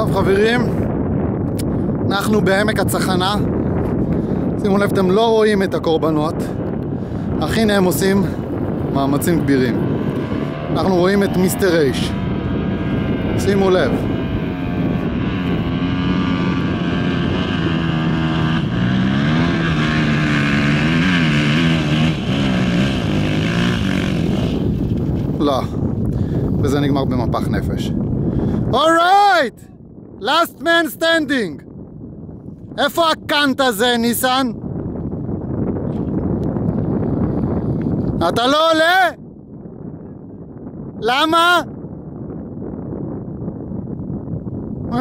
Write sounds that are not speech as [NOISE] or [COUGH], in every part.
טוב חברים, אנחנו בעמק הצחנה. שימו לב, אתם לא רואים את הקורבנות, אך הנה הם עושים מאמצים כבירים. אנחנו רואים את מיסטר רייש. שימו לב. לא, וזה נגמר במפח נפש. אורייט! Last man standing! איפה הקאנט הזה, ניסן? אתה לא עולה? למה?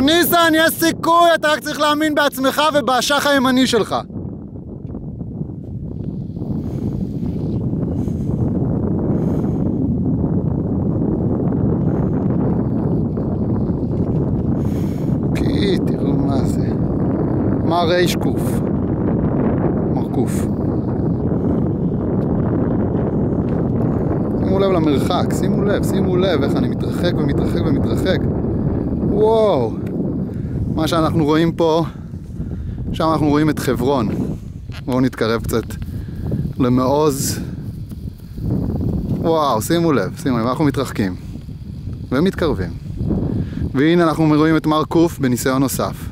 ניסן, יש סיכוי, אתה רק צריך להאמין בעצמך ובאשך הימני שלך. כי תראו מה זה. מה ריש קוף? מרקוף. שימו לב למרחק, שימו לב, שימו לב איך אני מתרחק ומתרחק ומתרחק. וואו. מה שאנחנו רואים פה, שם אנחנו רואים את חברון. בואו נתקרב קצת למעוז. וואו, שימו לב, שימו לב, אנחנו מתרחקים. ומתקרבים. והנה אנחנו רואים את מר קוף בניסיון נוסף.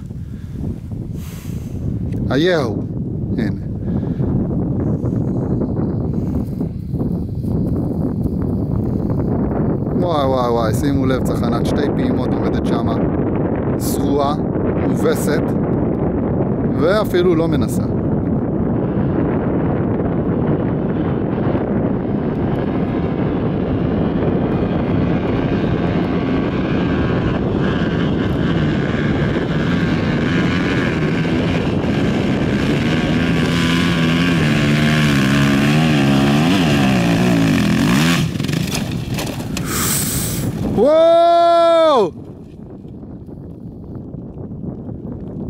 היהו, הנה. וואי וואי וואי, שימו לב, צחנת שתי פעימות עומדת שמה, שרועה, מובסת, ואפילו לא מנסה. וואו!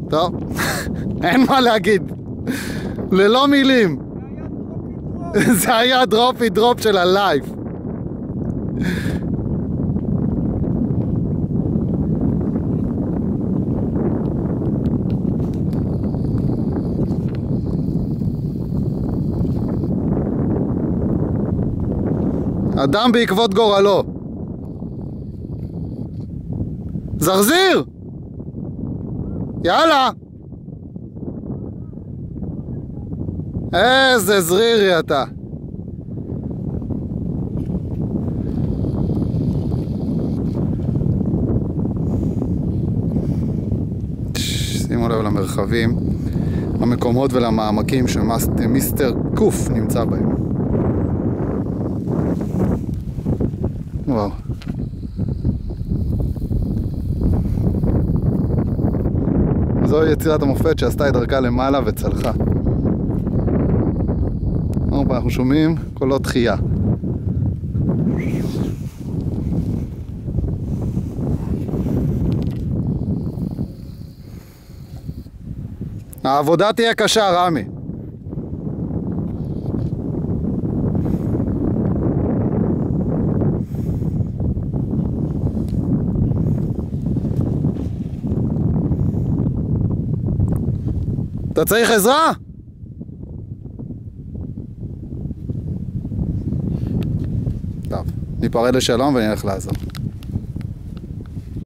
טוב, [LAUGHS] אין מה להגיד. ללא מילים. זה היה דרופי דרופ של הלייב. אדם בעקבות גורלו. זרזיר! יאללה! איזה זרירי אתה. שימו לב למרחבים, למקומות ולמעמקים שמיסטר קוף נמצא בהם. וואו. זו יצירת המופת שעשתה את דרכה למעלה וצלחה. אופה, אנחנו שומעים קולות תחייה. העבודה תהיה קשה, רמי. אתה צריך עזרה? טוב, ניפרד לשלום ונלך לעזור.